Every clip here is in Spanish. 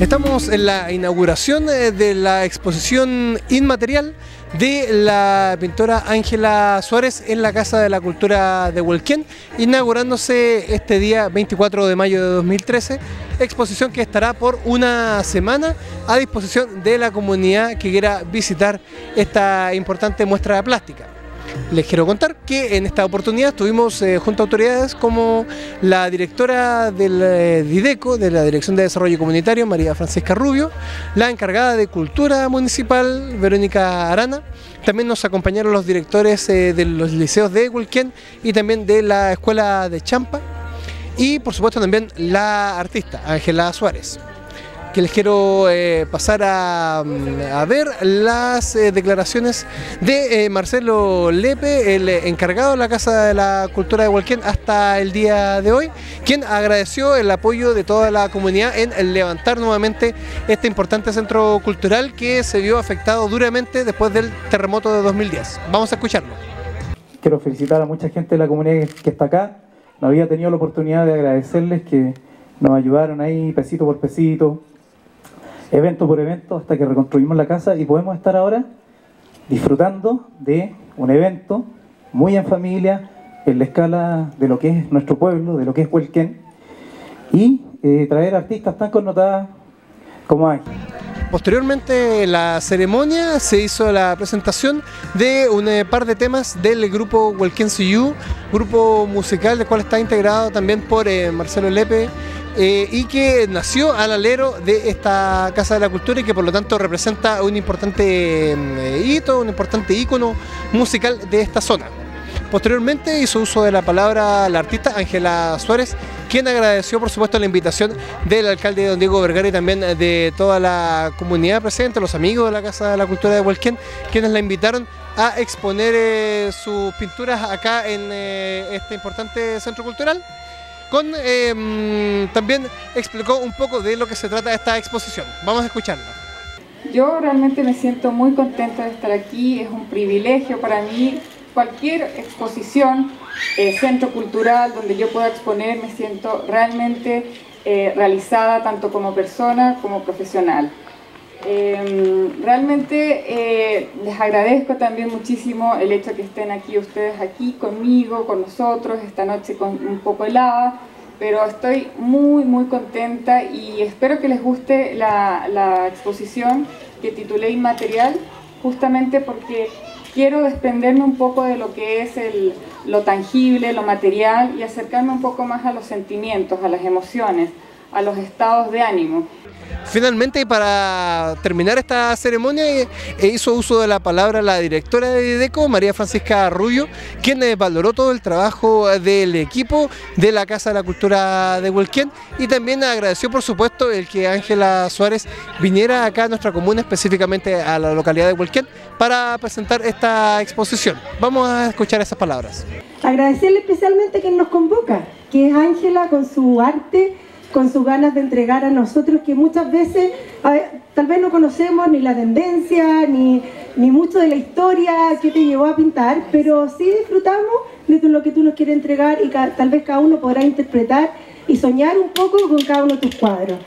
Estamos en la inauguración eh, de la exposición inmaterial de la pintora Ángela Suárez en la Casa de la Cultura de Huelquén, inaugurándose este día 24 de mayo de 2013, exposición que estará por una semana a disposición de la comunidad que quiera visitar esta importante muestra plástica. Les quiero contar que en esta oportunidad estuvimos eh, junto a autoridades como la directora del eh, DIDECO, de la Dirección de Desarrollo Comunitario, María Francisca Rubio, la encargada de Cultura Municipal, Verónica Arana. También nos acompañaron los directores eh, de los liceos de Huelquén y también de la Escuela de Champa. Y por supuesto también la artista, Ángela Suárez que les quiero eh, pasar a, ver las eh, declaraciones de eh, Marcelo Lepe, el encargado de la Casa de la Cultura de Hualquén hasta el día de hoy, quien agradeció el apoyo de toda la comunidad en levantar nuevamente este importante centro cultural que se vio afectado duramente después del terremoto de 2010. Vamos a escucharlo. Quiero felicitar a mucha gente de la comunidad que está acá. No había tenido la oportunidad de agradecerles que nos ayudaron ahí pesito por pesito, evento por evento hasta que reconstruimos la casa y podemos estar ahora disfrutando de un evento muy en familia, en la escala de lo que es nuestro pueblo, de lo que es Huelquén, y eh, traer artistas tan connotadas como hay. Posteriormente la ceremonia se hizo la presentación de un eh, par de temas del grupo Huelquén You, grupo musical del cual está integrado también por eh, Marcelo Lepe, eh, y que nació al alero de esta Casa de la Cultura y que por lo tanto representa un importante mm, hito, un importante ícono musical de esta zona. Posteriormente hizo uso de la palabra la artista Ángela Suárez, quien agradeció por supuesto la invitación del alcalde don Diego Vergara y también de toda la comunidad presente, los amigos de la Casa de la Cultura de Huelquén, quienes la invitaron a exponer eh, sus pinturas acá en eh, este importante centro cultural con em, también explicó un poco de lo que se trata esta exposición. Vamos a escucharlo. Yo realmente me siento muy contenta de estar aquí, es un privilegio para mí. Cualquier exposición, eh, centro cultural donde yo pueda exponer, me siento realmente eh, realizada tanto como persona como profesional. Em, realmente eh, les agradezco también muchísimo el hecho que estén aquí ustedes aquí conmigo, con nosotros, esta noche con un poco helada, pero estoy muy muy contenta y espero que les guste la, la exposición que titulé Inmaterial, justamente porque quiero desprenderme un poco de lo que es el, lo tangible, lo material y acercarme un poco más a los sentimientos, a las emociones, a los estados de ánimo. Finalmente, para terminar esta ceremonia, eh, hizo uso de la palabra la directora de Dideco, María Francisca Rubio, quien eh, valoró todo el trabajo del equipo de la Casa de la Cultura de Huelquén y también agradeció, por supuesto, el que Ángela Suárez viniera acá a nuestra comuna, específicamente a la localidad de Huelquén, para presentar esta exposición. Vamos a escuchar esas palabras. Agradecerle especialmente quien nos convoca, que es Ángela con su arte con sus ganas de entregar a nosotros que muchas veces tal vez no conocemos ni la tendencia ni, ni, mucho de la historia que te llevó a pintar, pero sí disfrutamos de lo que tú nos quieres entregar y tal vez cada uno podrá interpretar y soñar un poco con cada uno de tus cuadros.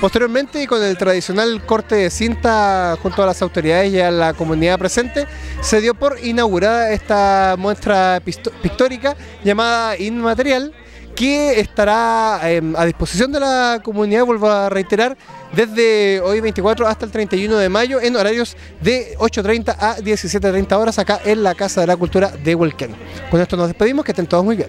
Posteriormente, con el tradicional corte de cinta junto a las autoridades y a la comunidad presente, se dio por inaugurada esta muestra pictórica llamada Inmaterial, que estará em, a disposición de la comunidad, vuelvo a reiterar, desde hoy 24 hasta el 31 de mayo en horarios de 8.30 a 17.30 horas acá en la Casa de la Cultura de Huelquén. Con esto nos despedimos, que estén todos muy bien.